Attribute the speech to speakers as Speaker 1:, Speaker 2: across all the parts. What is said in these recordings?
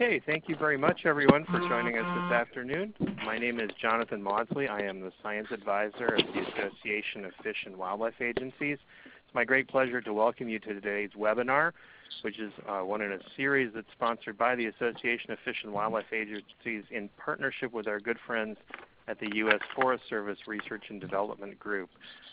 Speaker 1: Okay, thank you very much everyone for joining us this afternoon. My name is Jonathan Mawdsley. I am the Science Advisor of the Association of Fish and Wildlife Agencies. It's my great pleasure to welcome you to today's webinar, which is uh, one in a series that's sponsored by the Association of Fish and Wildlife Agencies in partnership with our good friends at the U.S. Forest Service Research and Development Group.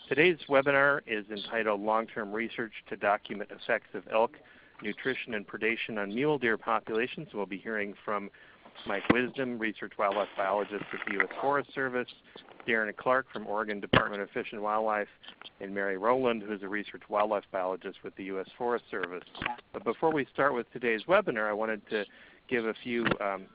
Speaker 1: Today's webinar is entitled Long-Term Research to Document Effects of Elk nutrition and predation on mule deer populations. We'll be hearing from Mike Wisdom, research wildlife biologist with the U.S. Forest Service, Darren Clark from Oregon Department of Fish and Wildlife, and Mary Rowland, who is a research wildlife biologist with the U.S. Forest Service. But before we start with today's webinar, I wanted to give a few um,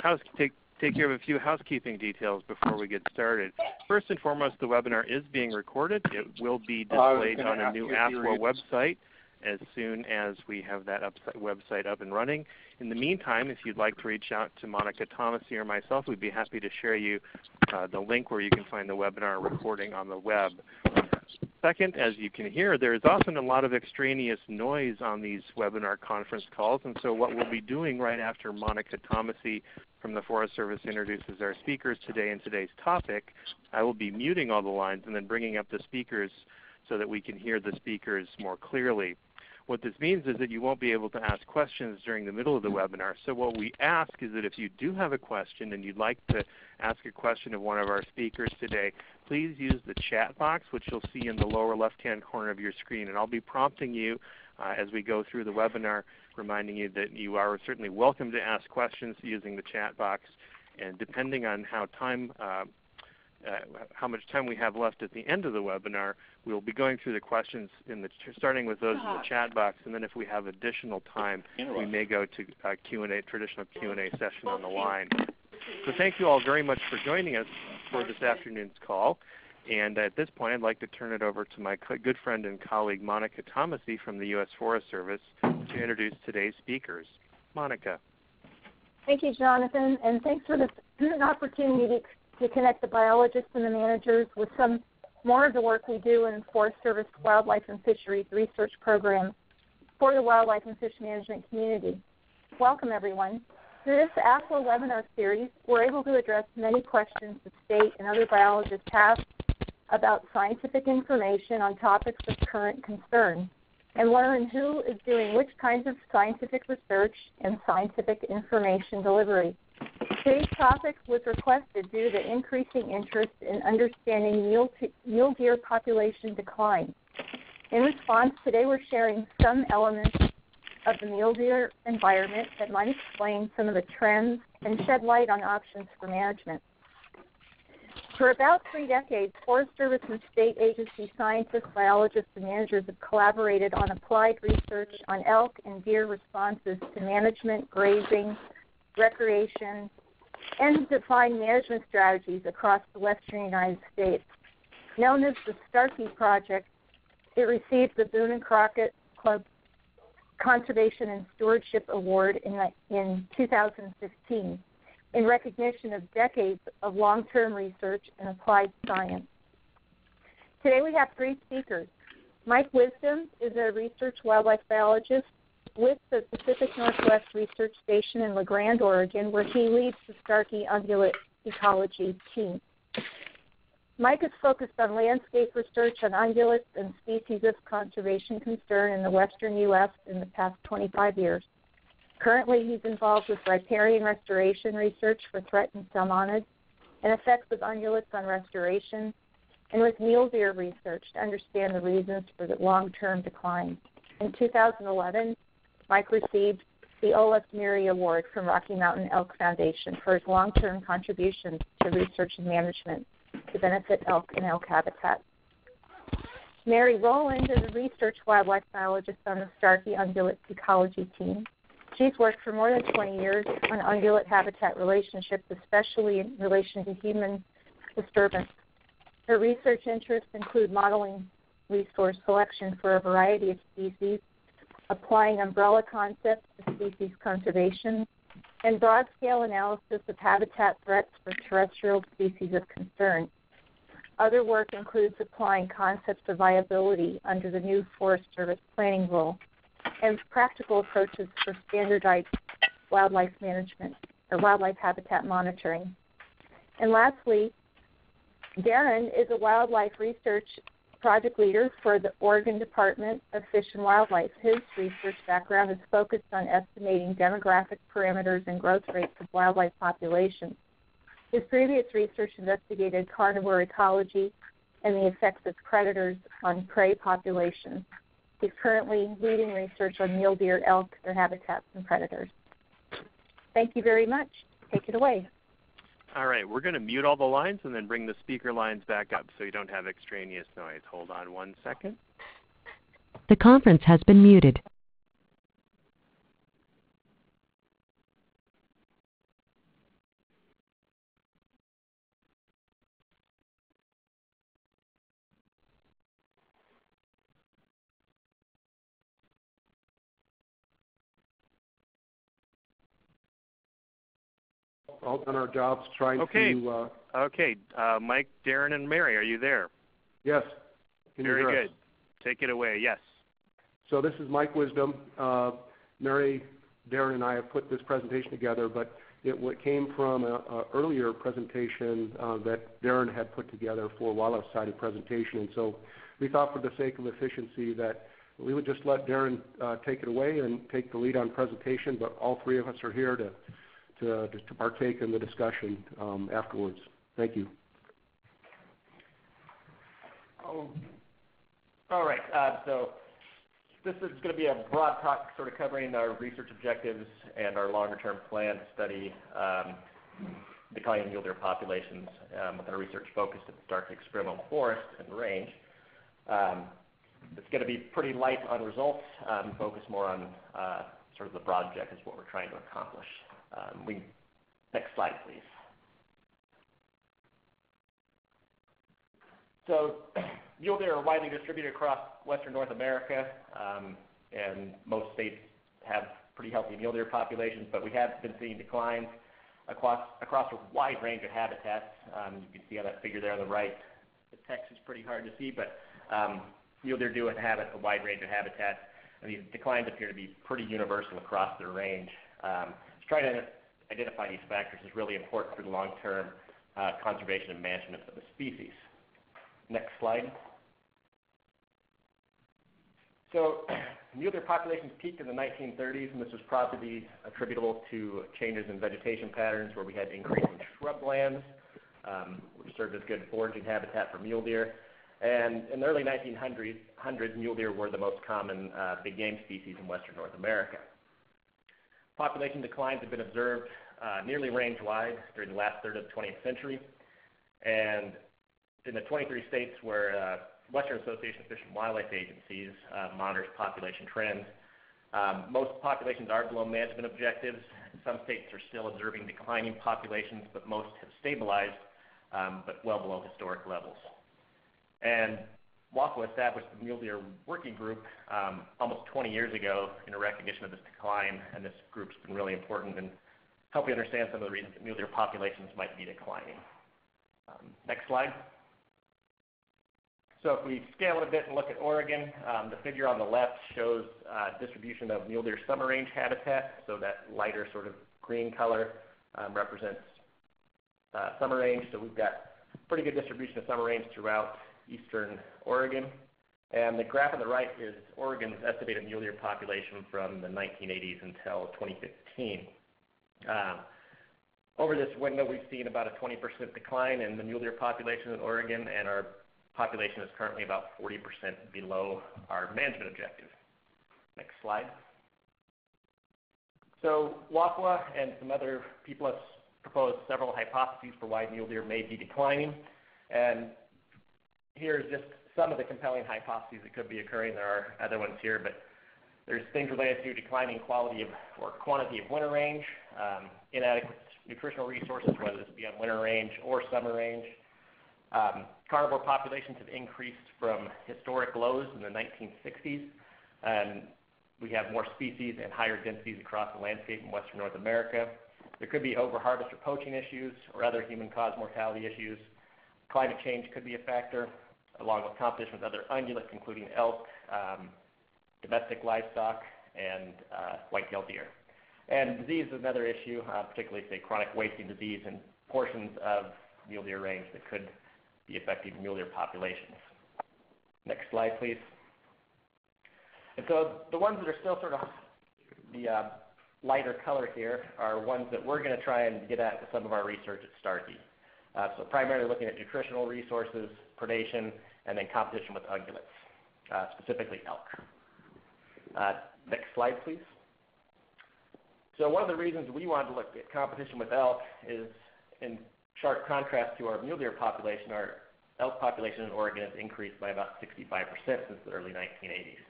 Speaker 1: house, take, take care of a few housekeeping details before we get started. First and foremost, the webinar is being recorded. It will be displayed on a new AFWA website as soon as we have that website up and running. In the meantime, if you'd like to reach out to Monica Thomas or myself, we'd be happy to share you uh, the link where you can find the webinar recording on the web. Second, as you can hear, there is often a lot of extraneous noise on these webinar conference calls, and so what we'll be doing right after Monica Tomosy from the Forest Service introduces our speakers today and today's topic, I will be muting all the lines and then bringing up the speakers so that we can hear the speakers more clearly. What this means is that you won't be able to ask questions during the middle of the webinar. So what we ask is that if you do have a question and you'd like to ask a question of one of our speakers today, please use the chat box which you'll see in the lower left-hand corner of your screen. And I'll be prompting you uh, as we go through the webinar, reminding you that you are certainly welcome to ask questions using the chat box. And depending on how time uh, uh, how much time we have left at the end of the webinar, we'll be going through the questions in the starting with those in the uh-huh. chat box, and then if we have additional time, we may go to a Q&A, traditional Q&A session on the line. So thank you all very much for joining us for this afternoon's call. And at this point, I'd like to turn it over to my good friend and colleague Monica Tomosy from the U.S. Forest Service to introduce today's speakers. Monica.
Speaker 2: Thank you, Jonathan, and thanks for this opportunity to connect the biologists and the managers with some more of the work we do in Forest Service Wildlife and Fisheries Research Program for the wildlife and fish management community. Welcome everyone. Through this AFWA webinar series, we're able to address many questions the state and other biologists have about scientific information on topics of current concern and learn who is doing which kinds of scientific research and scientific information delivery. Today's topic was requested due to increasing interest in understanding mule, mule deer population decline. In response, today we're sharing some elements of the mule deer environment that might explain some of the trends and shed light on options for management. For about three decades, Forest Service and state agency scientists, biologists, and managers have collaborated on applied research on elk and deer responses to management, grazing, recreation, and to define management strategies across the western United States. Known as the Starkey Project, it received the Boone and Crockett Club Conservation and Stewardship Award in, in 2015 in recognition of decades of long term research and applied science. Today we have three speakers. Mike Wisdom is a research wildlife biologist with the Pacific Northwest Research Station in La Grande, Oregon, where he leads the Starkey ungulate ecology team. Mike is focused on landscape research on ungulates and species of conservation concern in the western U.S. in the past 25 years. Currently, he's involved with riparian restoration research for threatened salmonids and effects of ungulates on restoration, and with mule deer research to understand the reasons for the long-term decline. In 2011, Mike received the Olaus Murie Award from Rocky Mountain Elk Foundation for his long term contributions to research and management to benefit elk and elk habitat. Mary Rowland is a research wildlife biologist on the Starkey Ungulate Ecology Team. She's worked for more than 20 years on ungulate habitat relationships, especially in relation to human disturbance. Her research interests include modeling resource selection for a variety of species applying umbrella concepts to species conservation, and broad scale analysis of habitat threats for terrestrial species of concern. Other work includes applying concepts of viability under the new Forest Service planning rule and practical approaches for standardized wildlife management or wildlife habitat monitoring. And lastly, Darren is a wildlife research project leader for the Oregon Department of Fish and Wildlife. His research background is focused on estimating demographic parameters and growth rates of wildlife populations. His previous research investigated carnivore ecology and the effects of predators on prey populations. He's currently leading research on mule deer, elk, their habitats, and predators. Thank you very much. Take it away.
Speaker 1: All right, we're going to mute all the lines and then bring the speaker lines back up so you don't have extraneous noise. Hold on one second.
Speaker 3: The conference has been muted.
Speaker 4: All done our jobs trying
Speaker 1: Okay.
Speaker 4: to. Uh,
Speaker 1: Okay, uh, Mike, Darren, and Mary, are you there?
Speaker 4: yes. Can
Speaker 1: Very good. Take it away. Yes.
Speaker 4: So this is Mike Wisdom. Uh, Mary, Darren, and I have put this presentation together, but it what came from a, a earlier presentation uh, that Darren had put together for wildlife society presentation, and so we thought for the sake of efficiency that we would just let Darren uh, take it away and take the lead on presentation, but all three of us are here to to, to partake in the discussion um, afterwards. Thank you.
Speaker 5: Oh, all right. Uh, so this is going to be a broad talk, sort of covering our research objectives and our longer-term plan to study um, declining mule deer populations um, with our research focused at the Starkey Experimental Forest and Range. It's going to be pretty light on results, focus more on uh, sort of the broad objectives, what we're trying to accomplish. Um, we, next slide, please. So mule deer are widely distributed across western North America, um, and most states have pretty healthy mule deer populations, but we have been seeing declines across, across a wide range of habitats. Um, you can see on that figure there on the right. The text is pretty hard to see, but mule deer do inhabit a wide range of habitats, and these declines appear to be pretty universal across their range. To to identify these factors is really important for the long-term uh, conservation and management of the species. Next slide. So mule deer populations peaked in the 1930s, and this was probably attributable to changes in vegetation patterns where we had increasing shrublands, um, which served as good foraging habitat for mule deer. And in the early 1900s, mule deer were the most common uh, big game species in western North America. Population declines have been observed uh, nearly range-wide during the last third of the 20th century. And in the 23 states where uh, Western Association of Fish and Wildlife Agencies uh, monitors population trends, um, most populations are below management objectives. Some states are still observing declining populations, but most have stabilized, um, but well below historic levels. And WAFWA established the Mule Deer Working Group um, almost 20 years ago in a recognition of this decline, and this group's been really important in helping understand some of the reasons that mule deer populations might be declining. Um, next slide. So if we scale it a bit and look at Oregon, um, the figure on the left shows uh, distribution of mule deer summer range habitat. So that lighter sort of green color um, represents uh, summer range. So we've got pretty good distribution of summer range throughout eastern Oregon. And the graph on the right is Oregon's estimated mule deer population from the 1980s until 2015. Um, over this window, we've seen about a 20% decline in the mule deer population in Oregon, and our population is currently about 40% below our management objective. Next slide. So WAFWA and some other people have proposed several hypotheses for why mule deer may be declining. And here's just some of the compelling hypotheses that could be occurring. There are other ones here, but there's things related to declining quality of or quantity of winter range, um, inadequate nutritional resources, whether this be on winter range or summer range. Um, carnivore populations have increased from historic lows in the 1960s, and we have more species and higher densities across the landscape in western North America. There could be overharvest or poaching issues or other human-caused mortality issues. Climate change could be a factor, along with competition with other ungulates, including elk, um, domestic livestock, and uh, white-tailed deer. And disease is another issue, uh, particularly, say, chronic wasting disease in portions of mule deer range that could be affecting mule deer populations. Next slide, please. And so the ones that are still sort of the uh, lighter color here are ones that we're going to try and get at with some of our research at Starkey. Uh, so primarily looking at nutritional resources, predation, and then competition with ungulates, uh, specifically elk. Uh, next slide, please. So one of the reasons we wanted to look at competition with elk is in sharp contrast to our mule deer population, our elk population in Oregon has increased by about 65% since the early 1980s.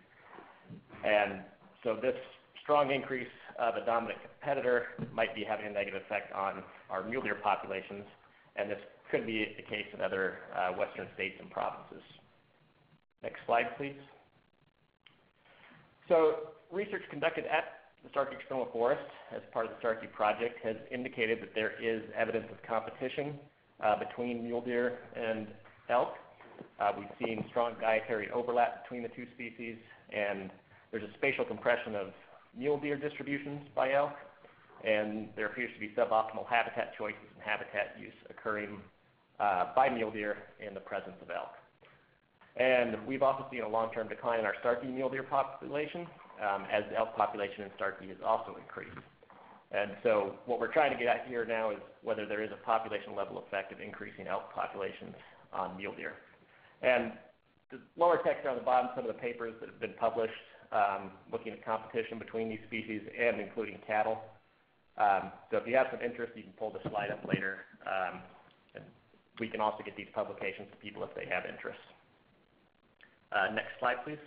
Speaker 5: And so this strong increase of a dominant competitor might be having a negative effect on our mule deer populations, and this could be the case in other uh, western states and provinces. Next slide, please. So research conducted at the Starkey Experimental Forest as part of the Starkey project has indicated that there is evidence of competition uh, between mule deer and elk. Uh, we've seen strong dietary overlap between the two species, and there's a spatial compression of mule deer distributions by elk, and there appears to be suboptimal habitat choices and habitat use occurring uh, by mule deer in the presence of elk. And we've also seen a long-term decline in our Starkey mule deer population um, as the elk population in Starkey has also increased. And so what we're trying to get at here now is whether there is a population level effect of increasing elk populations on mule deer. And the lower text on the bottom, some of the papers that have been published um, looking at competition between these species and including cattle. Um, so if you have some interest, you can pull the slide up later. Um, and we can also get these publications to people if they have interest. Uh, next slide, please.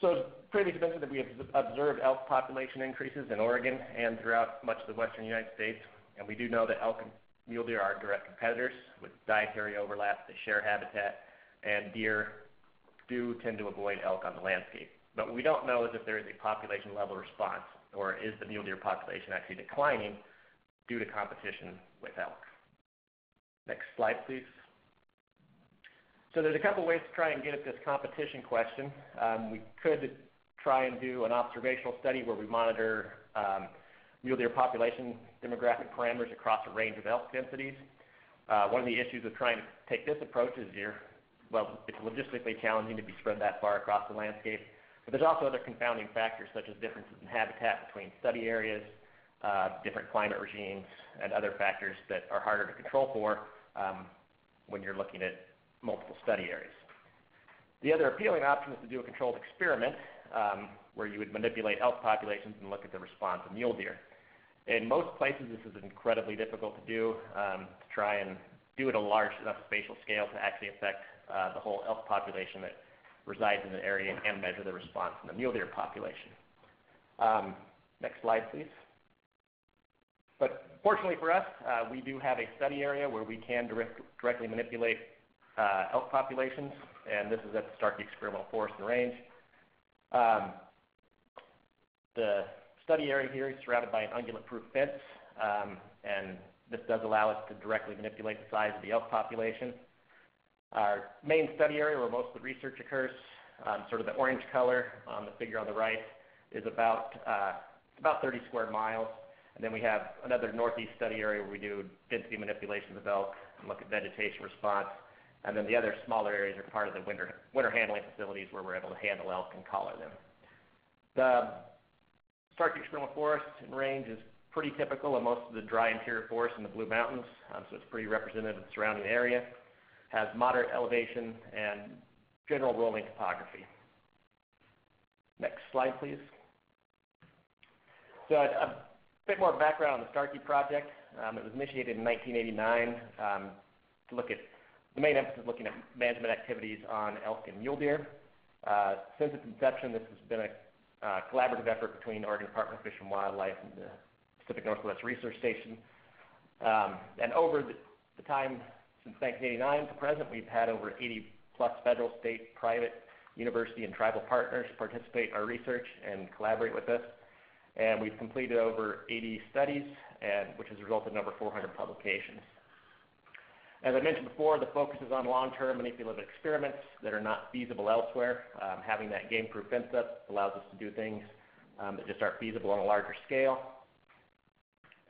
Speaker 5: So previously mentioned that we have observed elk population increases in Oregon and throughout much of the western United States, and we do know that elk and mule deer are direct competitors with dietary overlap. They share habitat, and deer do tend to avoid elk on the landscape. But we don't know is if there is a population level response, or is the mule deer population actually declining due to competition with elk. Next slide, please. So there's a couple ways to try and get at this competition question. Um, we could try and do an observational study where we monitor um, mule deer population demographic parameters across a range of elk densities. Uh, one of the issues with trying to take this approach is you're, well, it's logistically challenging to be spread that far across the landscape. But there's also other confounding factors such as differences in habitat between study areas, uh, different climate regimes, and other factors that are harder to control for um, when you're looking at multiple study areas. The other appealing option is to do a controlled experiment um, where you would manipulate elk populations and look at the response of mule deer. In most places, this is incredibly difficult to do, um, to try and do it at a large enough spatial scale to actually affect uh, the whole elk population that resides in the area and measure the response in the mule deer population. Um, next slide, please. But fortunately for us, uh, we do have a study area where we can direct, directly manipulate uh, elk populations, and this is at the Starkey Experimental Forest and Range. Um, the study area here is surrounded by an ungulate-proof fence, um, and this does allow us to directly manipulate the size of the elk population. Our main study area where most of the research occurs, um, sort of the orange color on the figure on the right, is about, uh, about 30 square miles. And then we have another northeast study area where we do density manipulations of elk and look at vegetation response. And then the other smaller areas are part of the winter, winter handling facilities where we're able to handle elk and collar them. The Starkey Experimental Forest and Range is pretty typical of most of the dry interior forests in the Blue Mountains, um, so it's pretty representative of the surrounding area. Has moderate elevation and general rolling topography. Next slide, please. So a, bit more background on the Starkey project. Um, it was initiated in 1989 um, to look at the main emphasis looking at management activities on elk and mule deer. Uh, since its inception, this has been a uh, collaborative effort between Oregon Department of Fish and Wildlife and the Pacific Northwest Research Station. Um, and over the, the time since 1989 to present, we've had over 80 plus federal, state, private, university, and tribal partners participate in our research and collaborate with us. And we've completed over 80 studies, and, which has resulted in over 400 publications. As I mentioned before, the focus is on long-term manipulative experiments that are not feasible elsewhere. Um, having that game-proof fence up allows us to do things um, that just aren't feasible on a larger scale.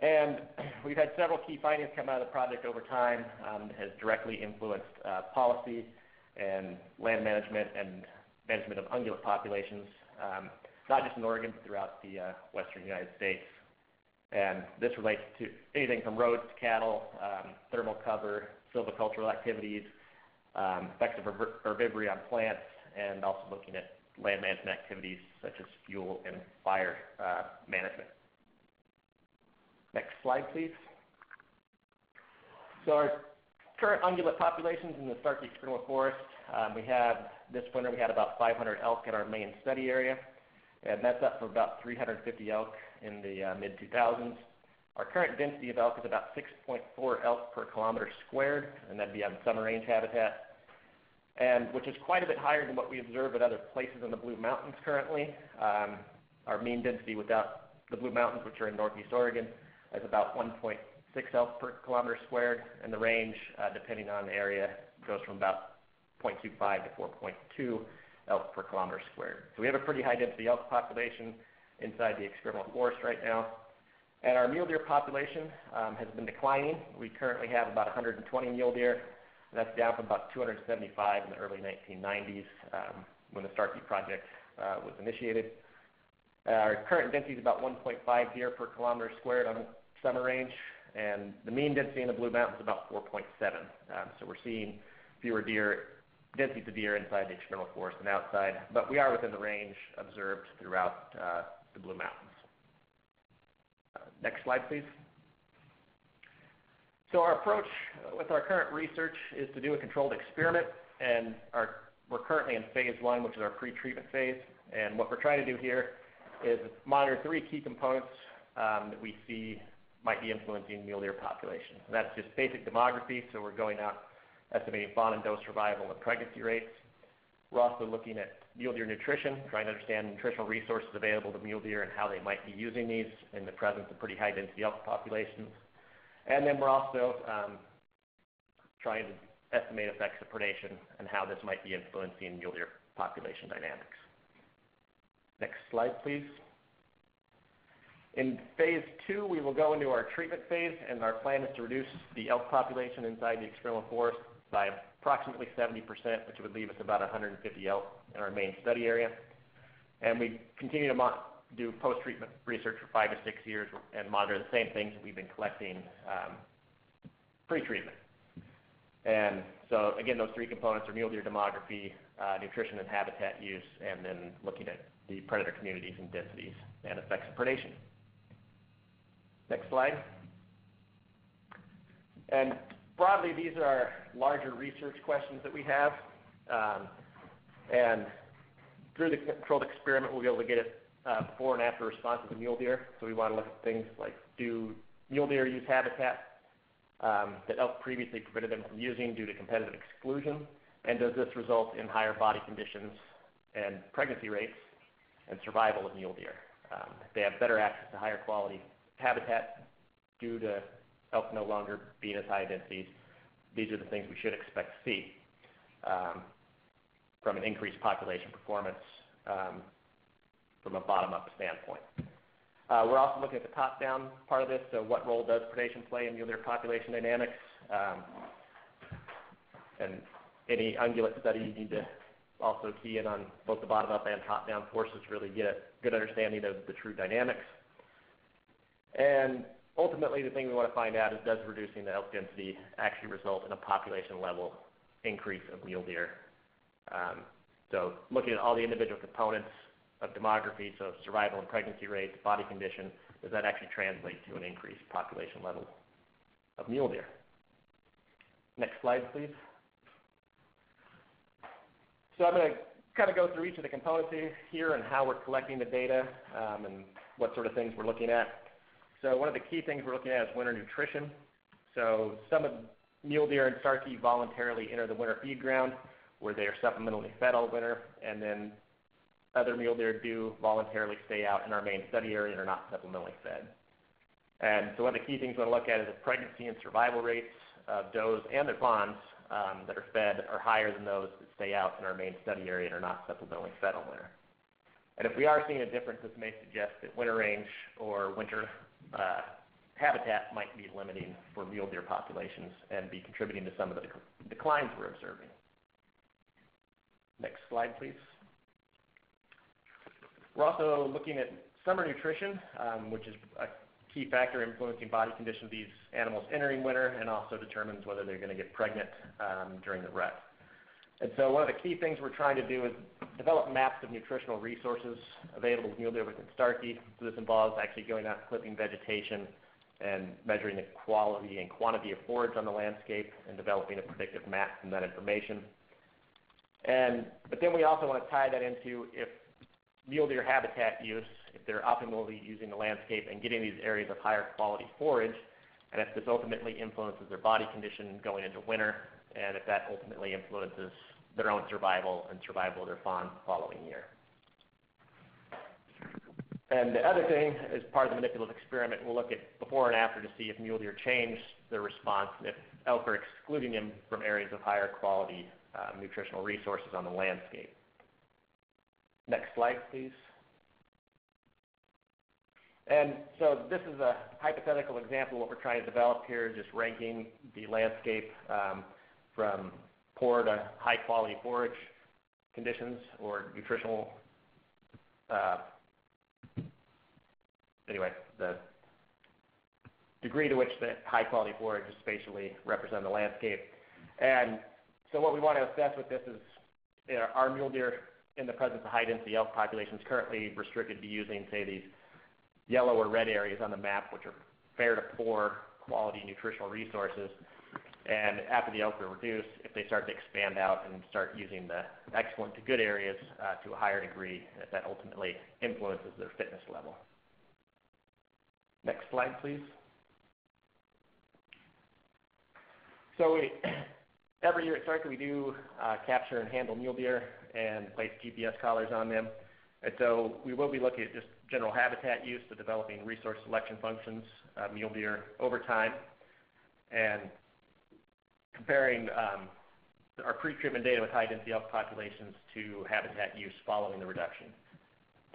Speaker 5: And we've had several key findings come out of the project over time um, that has directly influenced uh, policy and land management and management of ungulate populations, um, not just in Oregon, but throughout the uh, western United States. And this relates to anything from roads to cattle, um, thermal cover, silvicultural activities, effects of herbivory on plants, and also looking at land management activities such as fuel and fire uh, management. Next slide, please. So our current ungulate populations in the Starkey Experimental Forest, um, we have this winter we had about 500 elk in our main study area, and that's up from about 350 elk in the uh, mid 2000s. Our current density of elk is about 6.4 elk per kilometer squared, and that'd be on summer range habitat and which is quite a bit higher than what we observe at other places in the Blue Mountains currently. Um, our mean density without the Blue Mountains, which are in northeast Oregon, is about 1.6 elk per kilometer squared, and the range, uh, depending on the area, goes from about 0.25 to 4.2 elk per kilometer squared. So we have a pretty high density elk population inside the experimental forest right now. And our mule deer population um, has been declining. We currently have about 120 mule deer that's down from about 275 in the early 1990s um, when the Starkey project uh, was initiated. Our current density is about 1.5 deer per kilometer squared on summer range, and the mean density in the Blue Mountains is about 4.7. Um, so we're seeing fewer deer, densities of deer inside the experimental forest than outside, but we are within the range observed throughout uh, the Blue Mountains. Uh, next slide, please. So our approach with our current research is to do a controlled experiment, and our, we're currently in phase one, which is our pre-treatment phase. And what we're trying to do here is monitor three key components um, that we see might be influencing mule deer population. And that's just basic demography, so we're going out estimating fawn and doe survival and pregnancy rates. We're also looking at mule deer nutrition, trying to understand nutritional resources available to mule deer and how they might be using these in the presence of pretty high density elk populations. And then we're also um, trying to estimate effects of predation and how this might be influencing mule deer population dynamics. Next slide, please. In phase two, we will go into our treatment phase, and our plan is to reduce the elk population inside the experimental forest by approximately 70%, which would leave us about 150 elk in our main study area. And we continue to do post-treatment research for five to six years and monitor the same things that we've been collecting um, pre-treatment. And so again, those three components are mule deer demography, uh, nutrition and habitat use, and then looking at the predator communities and densities and effects of predation. Next slide. And broadly, these are larger research questions that we have. Um, and through the controlled experiment, we'll be able to get it uh, before and after response of the mule deer. So we want to look at things like do mule deer use habitat um, that elk previously prevented them from using due to competitive exclusion, and does this result in higher body conditions and pregnancy rates and survival of mule deer? Um, they have better access to higher quality habitat due to elk no longer being as high densities, these are the things we should expect to see um, from an increased population performance um, from a bottom-up standpoint. Uh, we're also looking at the top-down part of this, so what role does predation play in deer population dynamics? Um, and any ungulate study, you need to also key in on both the bottom-up and top-down forces to really get a good understanding of the true dynamics. And ultimately, the thing we want to find out is does reducing the elk density actually result in a population level increase of mule deer? Um, so looking at all the individual components of demography, so survival and pregnancy rates, body condition, does that actually translate to an increased population level of mule deer? Next slide, please. So I'm going to kind of go through each of the components here and how we're collecting the data um, and what sort of things we're looking at. So one of the key things we're looking at is winter nutrition. So some of mule deer and Starkey voluntarily enter the winter feed ground where they are supplementally fed all winter, and then other mule deer do voluntarily stay out in our main study area and are not supplementally fed. And so one of the key things we want to look at is the pregnancy and survival rates of does and their fawns um, that are fed are higher than those that stay out in our main study area and are not supplementally fed all winter. And if we are seeing a difference, this may suggest that winter range or winter habitat might be limiting for mule deer populations and be contributing to some of the dec- declines we're observing. Next slide, please. We're also looking at summer nutrition, um, which is a key factor influencing body condition of these animals entering winter and also determines whether they're going to get pregnant um, during the rut. And so one of the key things we're trying to do is develop maps of nutritional resources available to mule deer within Starkey. So this involves actually going out and clipping vegetation and measuring the quality and quantity of forage on the landscape and developing a predictive map from that information. And, but then we also want to tie that into if mule deer habitat use, if they're optimally using the landscape and getting these areas of higher quality forage, and if this ultimately influences their body condition going into winter, and if that ultimately influences their own survival and survival of their fawn the following year. And the other thing, as part of the manipulative experiment, we'll look at before and after to see if mule deer change their response and if elk are excluding them from areas of higher quality um, nutritional resources on the landscape. Next slide, please. And so this is a hypothetical example what we're trying to develop here, just ranking the landscape um, from poor to high quality forage conditions or nutritional uh, anyway, the degree to which the high quality forage is spatially represent the landscape. And so what we want to assess with this is you know, are mule deer in the presence of high density elk populations currently restricted to using, say, these yellow or red areas on the map, which are fair to poor quality nutritional resources. And after the elk are reduced, if they start to expand out and start using the excellent to good areas uh, to a higher degree, that ultimately influences their fitness level. Next slide, please. So we, every year at Starkey we do uh, capture and handle mule deer and place GPS collars on them. And so we will be looking at just general habitat use to developing resource selection functions, uh, mule deer over time, and comparing um, our pre-treatment data with high-density elk populations to habitat use following the reduction.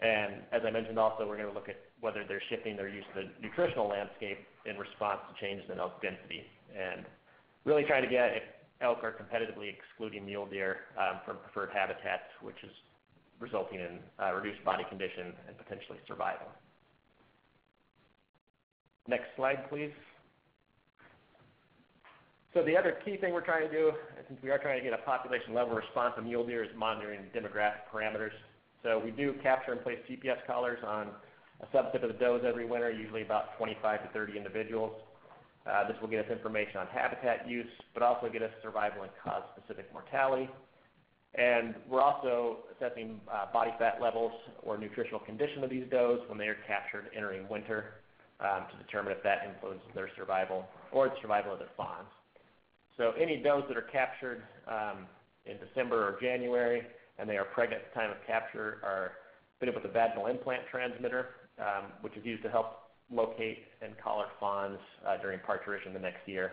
Speaker 5: And as I mentioned also, we're going to look at whether they're shifting their use of the nutritional landscape in response to changes in elk density. And really trying to get if elk are competitively excluding mule deer um, from preferred habitats, which is resulting in uh, reduced body condition and potentially survival. Next slide, please. So the other key thing we're trying to do, since we are trying to get a population level response on mule deer, is monitoring demographic parameters. So we do capture and place GPS collars on a subset of the does every winter, usually about 25 to 30 individuals. Uh, this will get us information on habitat use, but also get us survival and cause-specific mortality. And we're also assessing uh, body fat levels or nutritional condition of these does when they are captured entering winter um, to determine if that influences their survival or the survival of their fawns. So any does that are captured um, in December or January and they are pregnant at the time of capture are fitted with a vaginal implant transmitter, um, which is used to help locate and collar fawns uh, during parturition the next year.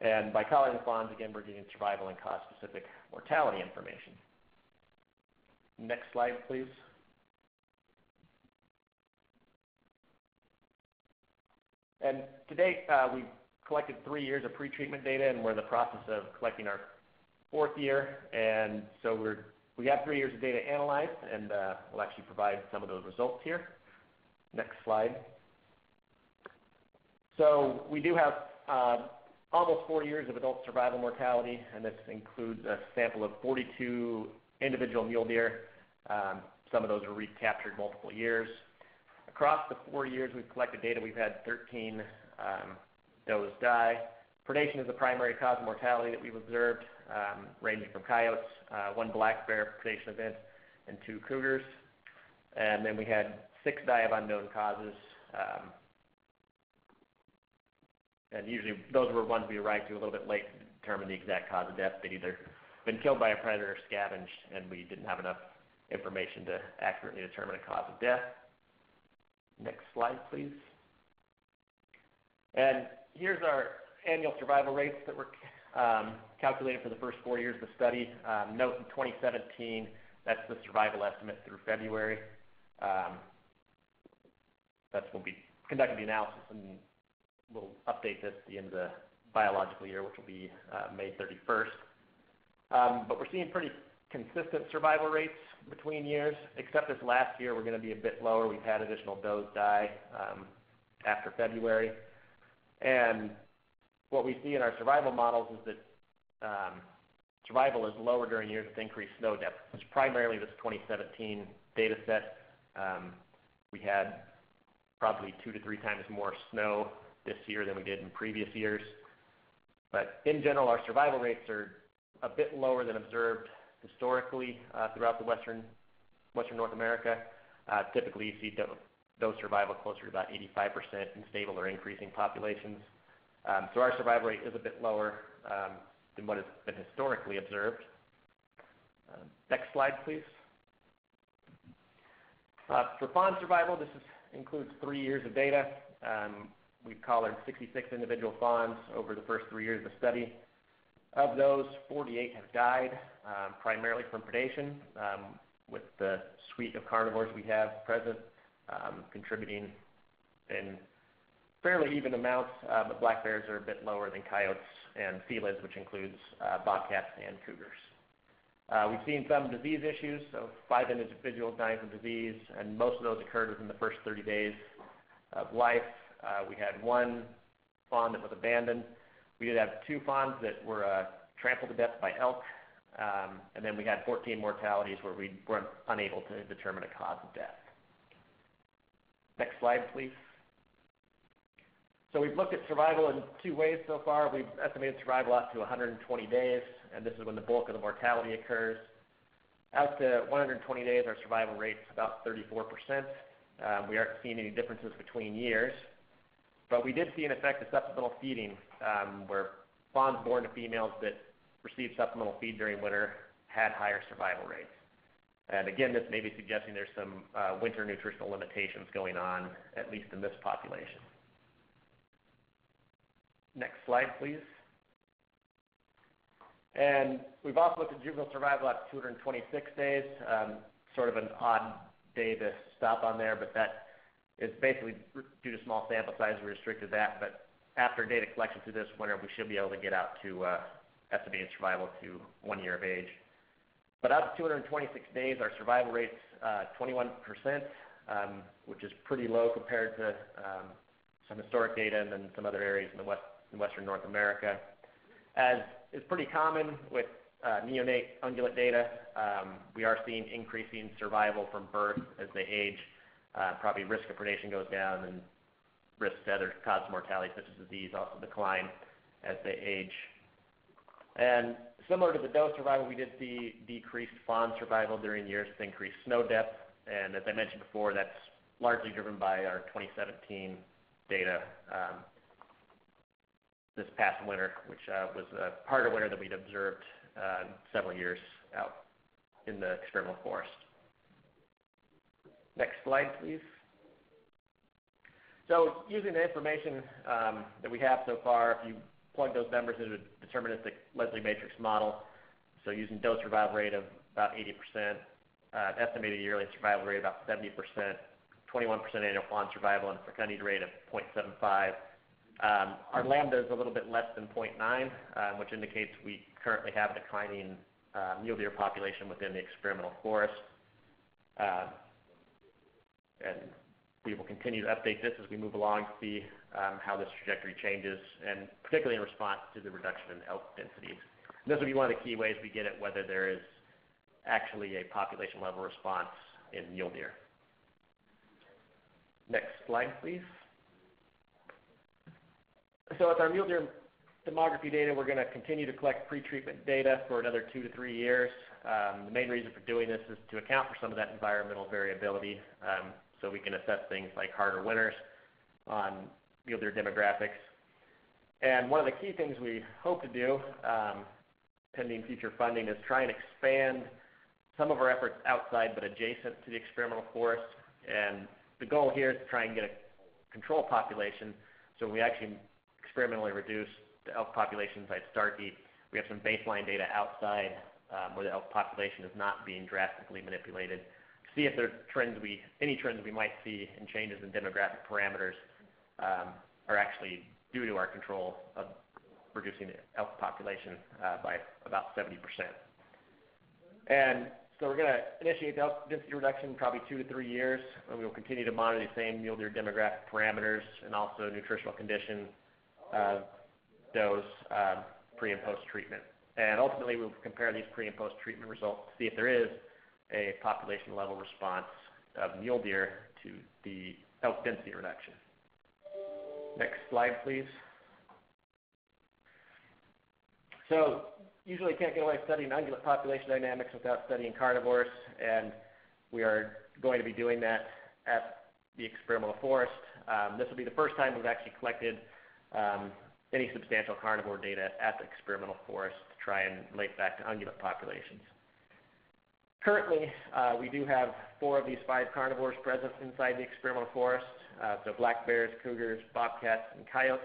Speaker 5: And by collaring fawns, again, we're getting survival and cause-specific mortality information. Next slide, please. And to date, uh, we've collected three years of pre-treatment data, and we're in the process of collecting our fourth year. And so we're we have three years of data analyzed, and uh, we'll actually provide some of those results here. Next slide. So we do have uh, almost four years of adult survival mortality, and this includes a sample of 42 individual mule deer. Um, some of those are recaptured multiple years. Across the four years we've collected data, we've had 13 um, does die. Predation is the primary cause of mortality that we've observed, um, ranging from coyotes, uh, one black bear predation event, and two cougars. And then we had six die of unknown causes. Um, and usually those were ones we arrived to a little bit late to determine the exact cause of death. They'd either been killed by a predator or scavenged, and we didn't have enough information to accurately determine a cause of death. Next slide, please. And here's our annual survival rates that were um, calculated for the first four years of the study. Um, note in 2017, That's the survival estimate through February. That's when we conducted the analysis, and we'll update this at the end of the biological year, which will be May 31st. but We're seeing pretty consistent survival rates between years, except this last year, we're gonna be a bit lower. We've had additional does die after February. And what we see in our survival models is that um, survival is lower during years with increased snow depth. It's primarily this 2017 data set. Um, we had probably two to three times more snow this year than we did in previous years. But in general, our survival rates are a bit lower than observed historically uh, throughout the Western western North America. Uh, typically, you see doe survival closer to about 85% in stable or increasing populations. Um, so our survival rate is a bit lower um, than what has been historically observed. Um, next slide, please. Uh, for fawn survival, this includes three years of data. We've collared 66 individual fawns over the first three years of the study. Of those, 48 have died, primarily from predation, with the suite of carnivores we have present, Um, contributing in fairly even amounts. Uh, but black bears are a bit lower than coyotes and felids, which includes uh, bobcats and cougars. Uh, we've seen some disease issues, so five individuals dying from disease, and most of those occurred within the first 30 days of life. We had one fawn that was abandoned. We did have two fawns that were trampled to death by elk. Um, and then we had 14 mortalities where we weren't unable to determine a cause of death. Next slide, please. So we've looked at survival in two ways so far. We've estimated survival out to 120 days, and this is when the bulk of the mortality occurs. Out to 120 days, our survival rate is about 34%. Um, we aren't seeing any differences between years. But we did see an effect of supplemental feeding, um, where fawns born to females that received supplemental feed during winter had higher survival rates. And again, this may be suggesting there's some uh, winter nutritional limitations going on, at least in this population. Next slide, please. And we've also looked at juvenile survival to 226 days. Um, sort of an odd day to stop on there, but that is basically due to small sample size, we restricted that. But after data collection through this winter, we should be able to get out to uh, estimated survival to one year of age. Out to 226 days, our survival rate's uh, 21%, um, which is pretty low compared to um, some historic data and then some other areas in the west in Western North America. As is pretty common with uh, neonate ungulate data, um, we are seeing increasing survival from birth as they age. Uh, probably risk of predation goes down and risk to other causes of mortality, such as disease, also decline as they age. And similar to the doe survival, we did see decreased fawn survival during years with increased snow depth. And as I mentioned before, that's largely driven by our 2017 data um, this past winter, which uh, was a harder winter than we'd observed um, several years out in the experimental forest. Next slide, please. So using the information um, that we have so far, if you plug those numbers into a deterministic Leslie matrix model, So using doe survival rate of about 80%, uh, estimated yearly survival rate about 70%, 21% annual fawn survival, and a fecundity rate of 0.75. Um, our lambda is a little bit less than 0.9, um, which indicates we currently have a declining uh, mule deer population within the experimental forest. Um, and we will continue to update this as we move along to see Um, how this trajectory changes, and particularly in response to the reduction in elk densities. This will be one of the key ways we get at whether there is actually a population-level response in mule deer. Next slide, please. So with our mule deer demography data, we're gonna continue to collect pretreatment data for another two to three years. Um, the main reason for doing this is to account for some of that environmental variability, um, so we can assess things like harder winters on mule deer demographics. And one of the key things we hope to do, pending future funding, is try and expand some of our efforts outside but adjacent to the experimental forest. And the goal here is to try and get a control population, so we actually experimentally reduce the elk populations at Starkey. We have some baseline data outside um, where the elk population is not being drastically manipulated, see if there are trends we, any trends we might see in changes in demographic parameters um, are actually due to our control of reducing the elk population uh, by about 70%. And so we're going to initiate the elk density reduction in probably two to three years, and we will continue to monitor the same mule deer demographic parameters and also nutritional condition uh, does um, pre and post treatment. And ultimately, we'll compare these pre and post treatment results to see if there is a population level response of mule deer to the elk density reduction. Next slide, please. So usually can't get away studying ungulate population dynamics without studying carnivores, and we are going to be doing that at the experimental forest. Um, this will be the first time we've actually collected um, any substantial carnivore data at the experimental forest to try and link back to ungulate populations. Currently, uh, we do have four of these five carnivores present inside the experimental forest. Uh, so black bears, cougars, bobcats, and coyotes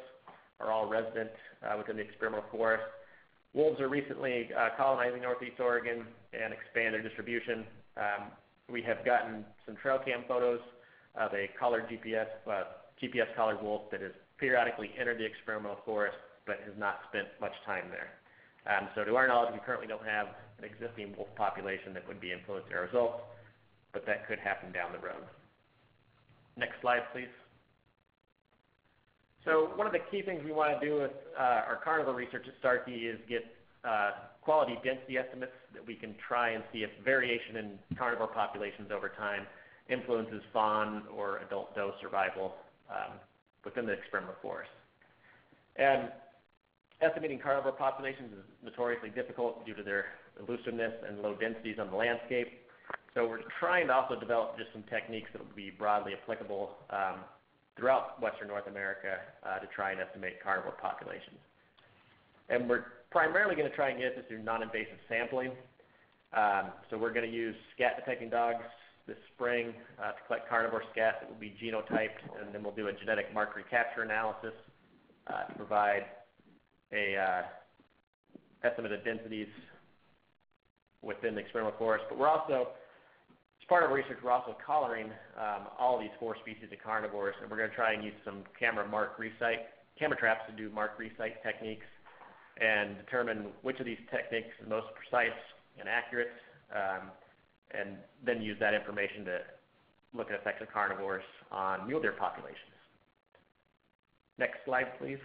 Speaker 5: are all resident uh, within the experimental forest. Wolves are recently uh, colonizing northeast Oregon and expand their distribution. Um, we have gotten some trail cam photos of a collared GPS, GPS collared wolf that has periodically entered the experimental forest but has not spent much time there. Um, so to our knowledge, we currently don't have an existing wolf population that would be influencing our results, but that could happen down the road. Next slide, please. So one of the key things we want to do with uh, our carnivore research at Starkey is get uh, quality density estimates that we can try and see if variation in carnivore populations over time influences fawn or adult doe survival um, within the experimental forest. And estimating carnivore populations is notoriously difficult due to their elusiveness and low densities on the landscape. So we're trying to also develop just some techniques that will be broadly applicable um, throughout Western North America uh, to try and estimate carnivore populations. And we're primarily going to try and get this through non-invasive sampling. Um, so we're going to use scat detecting dogs this spring uh, to collect carnivore scat that will be genotyped, and then we'll do a genetic mark recapture analysis uh, to provide a uh, estimate of densities within the experimental forest. But we're also part of our research, we're also collaring um, all these four species of carnivores, and we're going to try and use some camera mark resight, camera traps to do mark resight techniques and determine which of these techniques is most precise and accurate, um, and then use that information to look at effects of carnivores on mule deer populations. Next slide, please.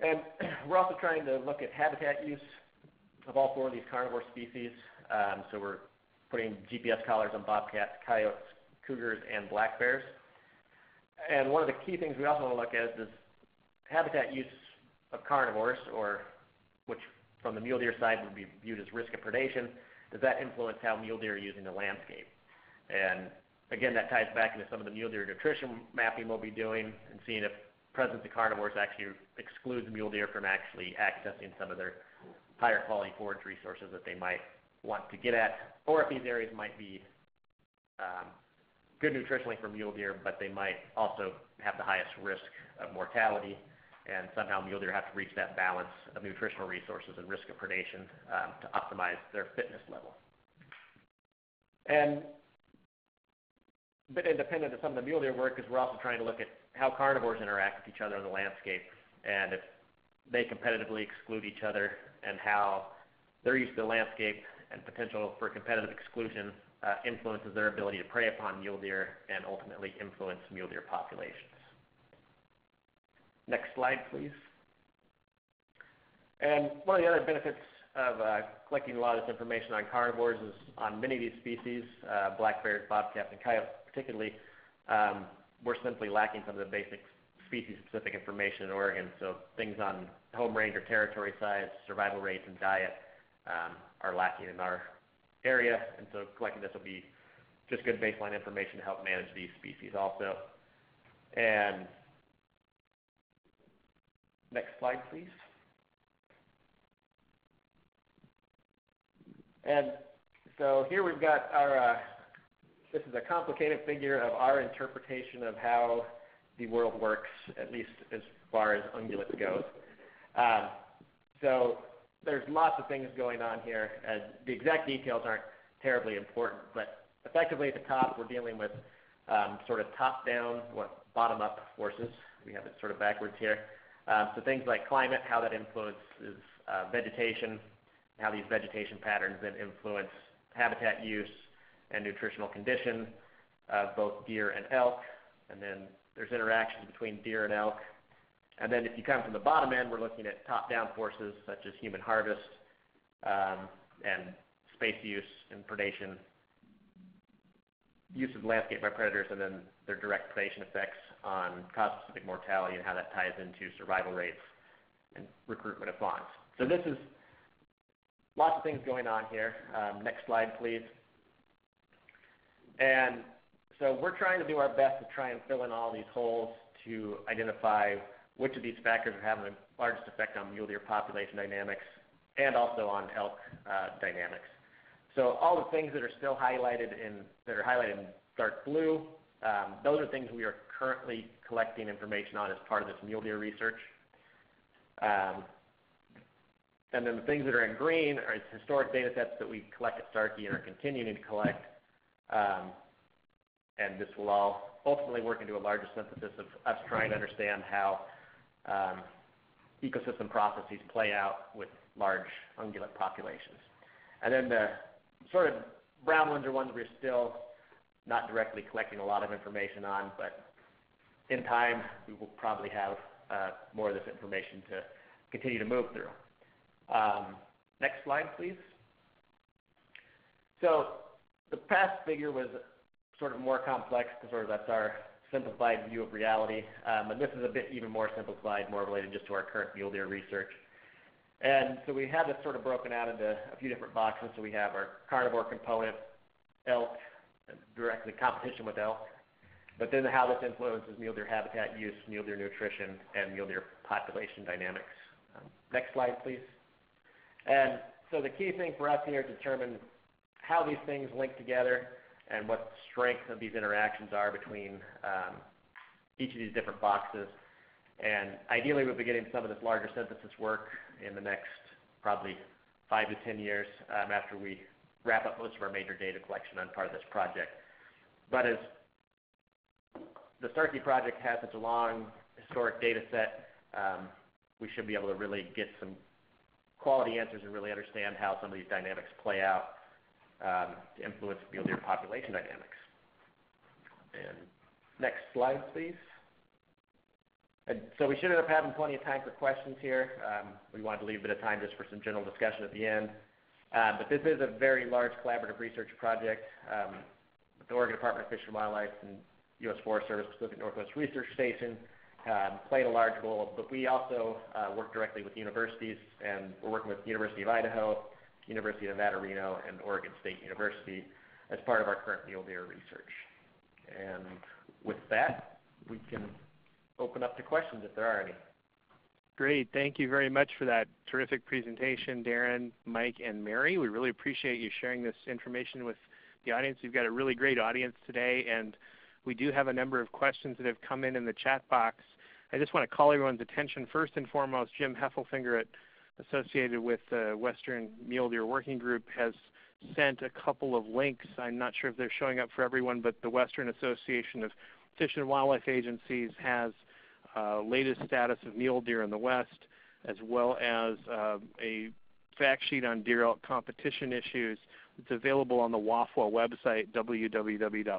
Speaker 5: And we're also trying to look at habitat use of all four of these carnivore species. Um, so we're putting GPS collars on bobcats, coyotes, cougars, and black bears. And one of the key things we also want to look at is habitat use of carnivores, or which from the mule deer side would be viewed as risk of predation. Does that influence how mule deer are using the landscape? And again, that ties back into some of the mule deer nutrition mapping we'll be doing and seeing if presence of carnivores actually excludes mule deer from actually accessing some of their higher quality forage resources that they might want to get at, or if these areas might be um, good nutritionally for mule deer, but they might also have the highest risk of mortality, and somehow mule deer have to reach that balance of nutritional resources and risk of predation um, to optimize their fitness level. And a bit independent of some of the mule deer work is we're also trying to look at how carnivores interact with each other in the landscape, and if they competitively exclude each other and how their use of the landscape and potential for competitive exclusion uh, influences their ability to prey upon mule deer and ultimately influence mule deer populations. Next slide, please. And one of the other benefits of uh, collecting a lot of this information on carnivores is on many of these species, uh, black bears, bobcats, and coyotes particularly, um, we're simply lacking some of the basic species-specific information in Oregon. So things on home range or territory size, survival rates, and diet um, are lacking in our area, and so collecting this will be just good baseline information to help manage these species also. And next slide, please. And so here we've got our, uh, this is a complicated figure of our interpretation of how the world works, at least as far as ungulates goes. Um, So there's lots of things going on here, and the exact details aren't terribly important, but effectively at the top, we're dealing with um, sort of top-down, what bottom-up forces. We have it sort of backwards here. Um, so things like climate, how that influences uh, vegetation, how these vegetation patterns then influence habitat use and nutritional condition of both deer and elk. And then there's interactions between deer and elk. And then if you come from the bottom end, we're looking at top-down forces such as human harvest um, and space use and predation, use of landscape by predators, and then their direct predation effects on cause-specific mortality and how that ties into survival rates and recruitment of fawns. So this is lots of things going on here. Um, next slide, please. And so we're trying to do our best to try and fill in all these holes to identify which of these factors are having the largest effect on mule deer population dynamics and also on elk uh, dynamics. So all the things that are still highlighted in that are highlighted in dark blue, um, those are things we are currently collecting information on as part of this mule deer research. Um, and then the things that are in green are historic data sets that we collect at Starkey and are continuing to collect. Um, and this will all ultimately work into a larger synthesis of us trying to understand how um, ecosystem processes play out with large ungulate populations. And then the sort of brown ones are ones we're still not directly collecting a lot of information on, but in time we will probably have uh, more of this information to continue to move through. Um, next slide, please. So the past figure was sort of more complex, sort of that's our simplified view of reality. Um, and this is a bit even more simplified, more related just to our current mule deer research. And so we have this sort of broken out into a few different boxes. So we have our carnivore component, elk, directly competition with elk, but then how this influences mule deer habitat use, mule deer nutrition, and mule deer population dynamics. Um, next slide, please. And so the key thing for us here is determine how these things link together and what the strength of these interactions are between um, each of these different boxes. And ideally, we'll be getting some of this larger synthesis work in the next probably five to 10 years um, after we wrap up most of our major data collection on part of this project. But as the Starkey project has such a long historic data set, um, we should be able to really get some quality answers and really understand how some of these dynamics play out um, to influence mule deer population dynamics. And next slide, please. And so we should end up having plenty of time for questions here. Um, we wanted to leave a bit of time just for some general discussion at the end. Uh, but this is a very large collaborative research project um, with the Oregon Department of Fish and Wildlife and U.S. Forest Service Pacific Northwest Research Station um, played a large role. But we also uh, work directly with universities, and we're working with the University of Idaho, University of Nevada, Reno, and Oregon State University as part of our current mule deer research. And with that, we can open up to questions if there are any.
Speaker 1: Great. Thank you very much for that terrific presentation, Darren, Mike, and Mary. We really appreciate you sharing this information with the audience. We've got a really great audience today, and we do have a number of questions that have come in in the chat box. I just want to call everyone's attention first and foremost, Jim Heffelfinger at associated with the Western Mule Deer Working Group has sent a couple of links. I'm not sure if they're showing up for everyone, but the Western Association of Fish and Wildlife Agencies has uh, latest status of mule deer in the West, as well as uh, a fact sheet on deer elk competition issues. It's available on the WAFWA website, www.wafwa.org,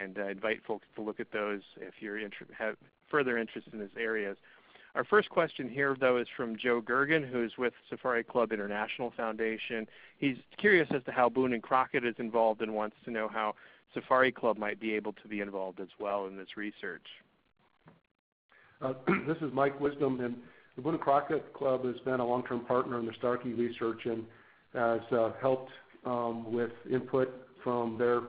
Speaker 1: and I invite folks to look at those if you're inter- have further interest in these areas. Our first question here, though, is from Joe Gergen, who is with Safari Club International Foundation. He's curious as to how Boone and Crockett is involved and wants to know how Safari Club might be able to be involved as well in this research.
Speaker 4: Uh, this is Mike Wisdom, and the Boone and Crockett Club has been a long-term partner in the Starkey research and has uh, helped um, with input from their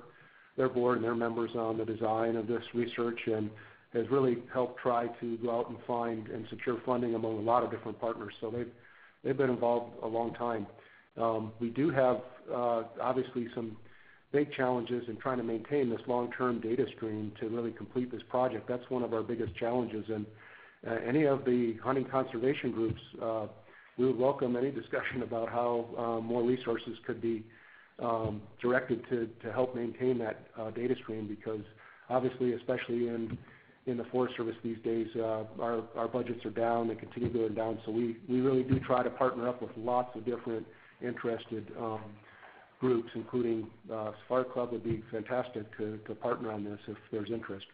Speaker 4: their board and their members on the design of this research and has really helped try to go out and find and secure funding among a lot of different partners. So they've they've been involved a long time. Um, we do have uh, obviously some big challenges in trying to maintain this long-term data stream to really complete this project. That's one of our biggest challenges, and uh, any of the hunting conservation groups, uh, we would welcome any discussion about how uh, more resources could be um, directed to help maintain that data stream, because obviously, especially in the Forest Service these days, uh, our budgets are down. They continue going down. So we really do try to partner up with lots of different interested um, groups, including uh, Safari Club would be fantastic to partner on this if there's interest.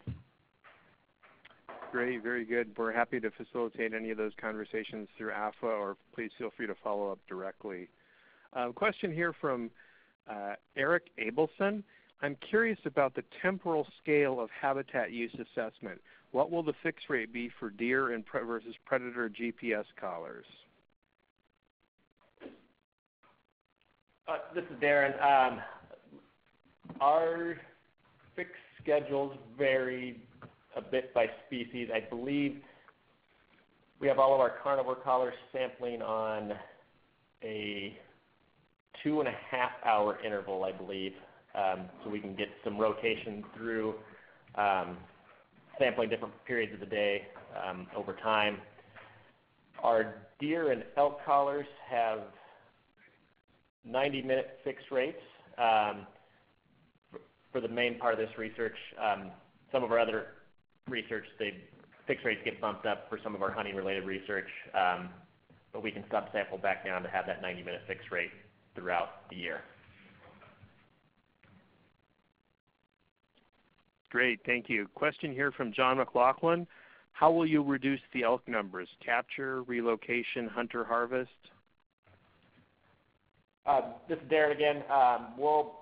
Speaker 1: Great. Very good. We're happy to facilitate any of those conversations through AFWA, or please feel free to follow up directly. Um, question here from uh, Eric Abelson. I'm curious about the temporal scale of habitat use assessment. What will the fix rate be for deer and versus predator GPS collars?
Speaker 5: Uh, this is Darren. Um, our fix schedules vary a bit by species. I believe we have all of our carnivore collars sampling on a two-and-a-half-hour interval, I believe, Um, so we can get some rotation through um, sampling different periods of the day um, over time. Our deer and elk collars have 90-minute fixed rates for the main part of this research. Some of our other research, the fix rates get bumped up for some of our hunting-related research, but we can sub-sample back down to have that 90-minute fixed rate throughout the year.
Speaker 1: Great. Thank you. Question here from John McLaughlin. How will you reduce the elk numbers? Capture, relocation, hunter-harvest?
Speaker 5: Uh, this is Darren again. Um, we'll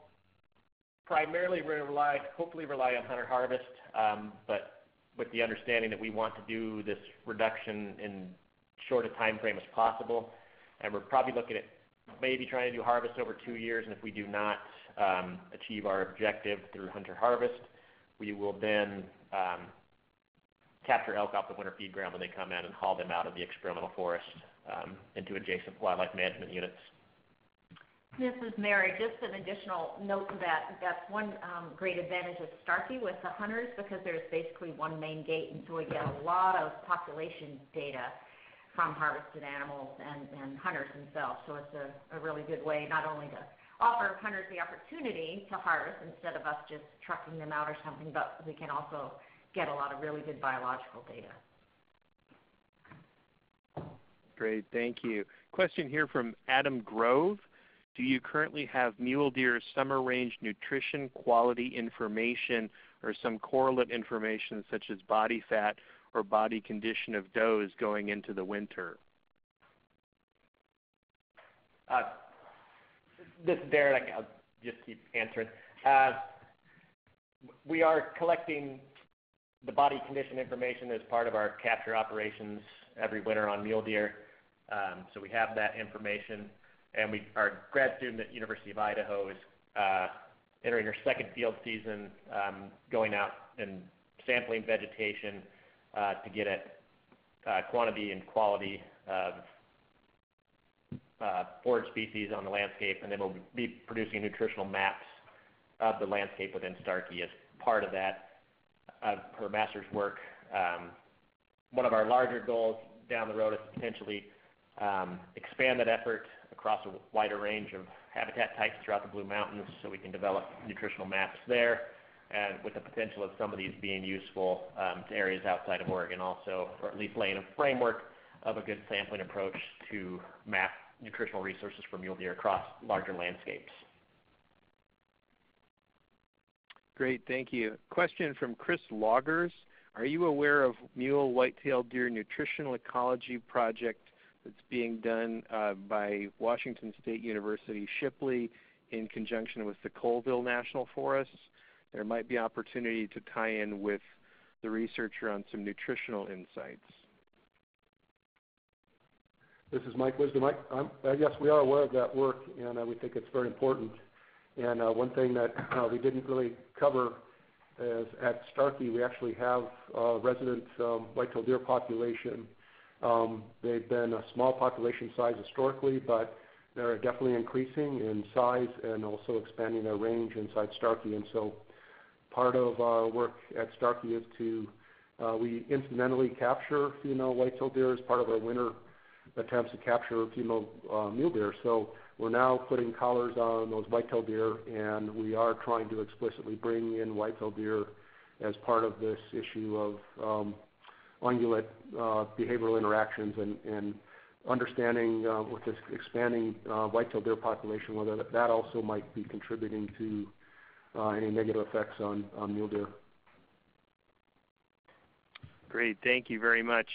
Speaker 5: primarily rely, hopefully rely on hunter-harvest, um, but with the understanding that we want to do this reduction in short a time frame as possible. And we're probably looking at maybe trying to do harvest over two years, and if we do not um, achieve our objective through hunter-harvest, we will then um, capture elk off the winter feed ground when they come in and haul them out of the experimental forest um, into adjacent wildlife management units.
Speaker 6: This is Mary. Just an additional note to that's one um, great advantage of Starkey with the hunters because there's basically one main gate, and so we get a lot of population data from harvested animals and hunters themselves. So it's a really good way not only to offer hunters the opportunity to harvest instead of us just trucking them out or something, but we can also get a lot of really good biological data.
Speaker 1: Great. Thank you. Question here from Adam Grove. Do you currently have mule deer summer range nutrition quality information or some correlate information such as body fat or body condition of does going into the winter?
Speaker 5: Uh, This is Darren. I'll just keep answering. Uh, we are collecting the body condition information as part of our capture operations every winter on mule deer. Um so we have that information, and our grad student at University of Idaho is uh, entering her second field season, um, going out and sampling vegetation uh, to get at quantity and quality of forage species on the landscape, and then we'll be producing nutritional maps of the landscape within Starkey as part of that, her master's work. Um, one of our larger goals down the road is to potentially um, expand that effort across a wider range of habitat types throughout the Blue Mountains so we can develop nutritional maps there, and with the potential of some of these being useful um, to areas outside of Oregon also, or at least laying a framework of a good sampling approach to map nutritional resources for mule deer across larger landscapes.
Speaker 1: Great. Thank you. Question from Chris Loggers. Are you aware of mule white-tailed deer nutritional ecology project that's being done uh, by Washington State University Shipley in conjunction with the Colville National Forest? There might be opportunity to tie in with the researcher on some nutritional insights.
Speaker 4: This is Mike Wisdom. Yes, we are aware of that work, and uh, we think it's very important. And uh one thing that uh, we didn't really cover is at Starkey, we actually have uh, a resident um, white-tailed deer population. Um, they've been a small population size historically, but they're definitely increasing in size and also expanding their range inside Starkey. And so part of our work at Starkey is to Uh, we incidentally capture female white-tailed deer as part of our winter attempts to capture female uh, mule deer. So we're now putting collars on those white-tailed deer, and we are trying to explicitly bring in white-tailed deer as part of this issue of um, ungulate uh, behavioral interactions and, and understanding uh, with this expanding uh, white-tailed deer population whether that also might be contributing to uh, any negative effects on, on mule deer.
Speaker 1: Great, thank you very much.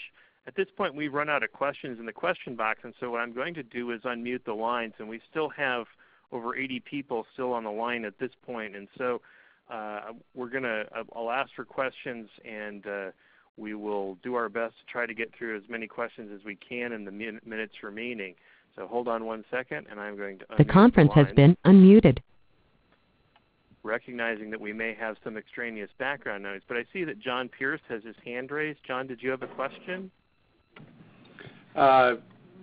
Speaker 1: At this point, we've run out of questions in the question box, and so what I'm going to do is unmute the lines, and we still have over 80 people still on the line at this point, and so uh, we're going to, I'll ask for questions, and uh, we will do our best to try to get through as many questions as we can in the min- minutes remaining. So hold on one second, and I'm going to
Speaker 3: The conference the has been unmuted.
Speaker 1: Recognizing that we may have some extraneous background noise, but I see that John Pierce has his hand raised. John, did you have a question?
Speaker 7: Uh,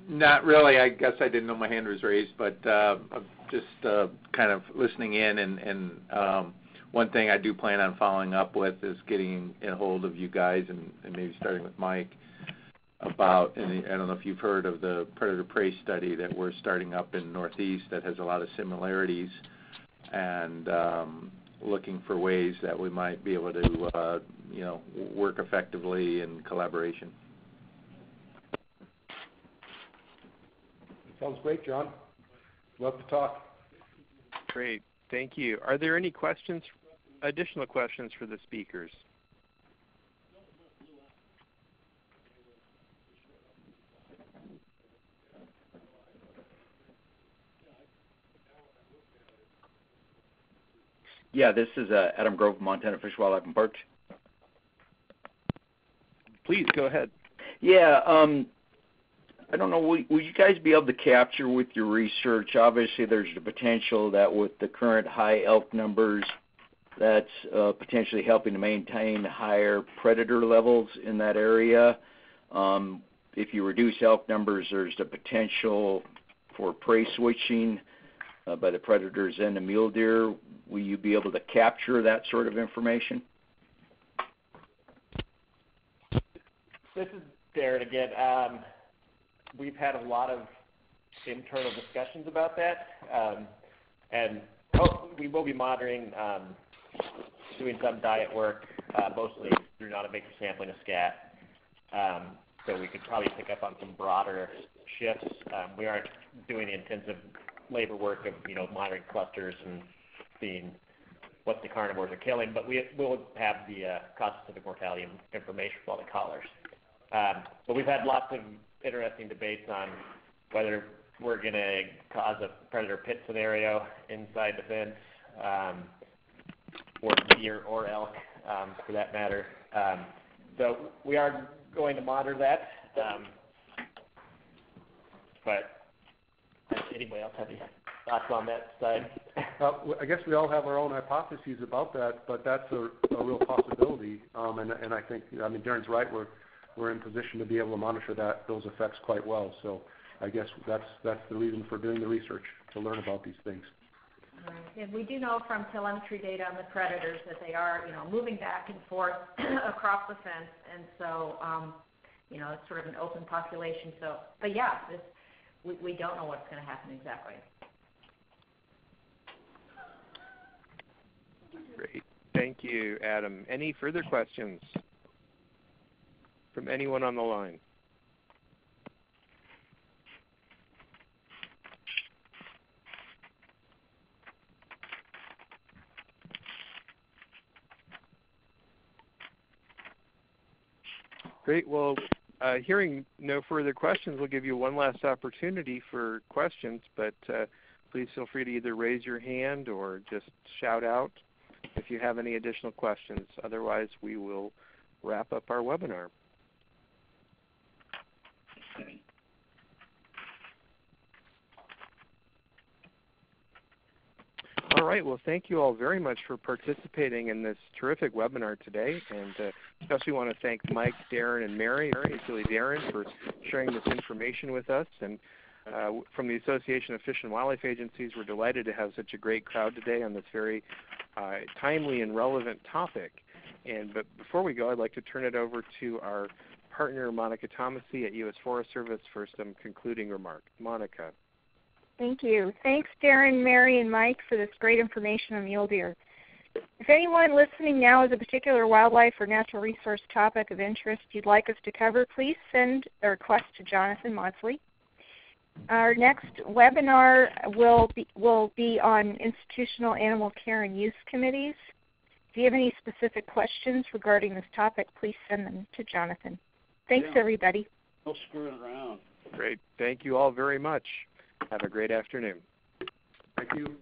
Speaker 7: not really. I guess I didn't know my hand was raised, but uh, I'm just uh, kind of listening in. And, um, one thing I do plan on following up with is getting a hold of you guys, and, maybe starting with Mike, about. And I don't know if you've heard of the predator prey study that we're starting up in Northeast that has a lot of similarities, and um, looking for ways that we might be able to, you know, work effectively in collaboration.
Speaker 4: Sounds great, John. Love to talk.
Speaker 1: Great. Thank you. Are there any questions, additional questions for the speakers?
Speaker 8: Yeah, this is uh, Adam Grove, Montana Fish, Wildlife, and Parks.
Speaker 1: Please go ahead.
Speaker 8: Yeah, um, I don't know, will, you guys be able to capture with your research? Obviously, there's the potential that with the current high elk numbers, that's uh, potentially helping to maintain higher predator levels in that area. Um, if you reduce elk numbers, there's the potential for prey switching uh, by the predators and the mule deer. Will you be able to capture that sort of information?
Speaker 5: This is Darren again. We've had a lot of internal discussions about that, um, and we will be monitoring, um, doing some diet work, uh, mostly through non-invasive sampling of scat. Um, so we could probably pick up on some broader shifts. We aren't doing the intensive labor work of you know monitoring clusters and seeing what the carnivores are killing, but we will have the uh, cause-specific mortality information for all the collars. But we've had lots of interesting debates on whether we're going to cause a predator pit scenario inside the fence, um, or deer or elk, um, for that matter. Um, so we are going to monitor that. Um, but anybody else have any thoughts on that side?
Speaker 4: Uh, I guess we all have our own hypotheses about that, but that's a, a real possibility. Um, and, and I think, I mean, Darren's right. We're we're in position to be able to monitor that those effects quite well. So I guess that's that's the reason for doing the research to learn about these things.
Speaker 6: Right. And we do know from telemetry data on the predators that they are, you know, moving back and forth across the fence, and so, um, you know, it's sort of an open population. So, but yeah, this, we, we don't know what's going to happen exactly.
Speaker 1: Great. Thank you, Adam. Any further questions? From anyone on the line? Great. Well, uh, hearing no further questions, we'll give you one last opportunity for questions, but uh, please feel free to either raise your hand or just shout out if you have any additional questions. Otherwise, we will wrap up our webinar. All right. Well, thank you all very much for participating in this terrific webinar today, and uh, especially want to thank Mike, Darren, and Mary, particularly Darren, for sharing this information with us. And uh, from the Association of Fish and Wildlife Agencies, we're delighted to have such a great crowd today on this very uh, timely and relevant topic. And but before we go, I'd like to turn it over to our partner, Monica Tomosy at U.S. Forest Service, for some concluding remarks. Monica.
Speaker 2: Thank you. Thanks, Darren, Mary, and Mike, for this great information on mule deer. If anyone listening now has a particular wildlife or natural resource topic of interest you'd like us to cover, please send a request to Jonathan Mawdsley. Our next webinar will be, will be on institutional animal care and use committees. If you have any specific questions regarding this topic, please send them to Jonathan. Thanks,
Speaker 9: Yeah.
Speaker 2: everybody.
Speaker 9: No screwing around.
Speaker 1: Great. Thank you all very much. Have a great afternoon.
Speaker 4: Thank you.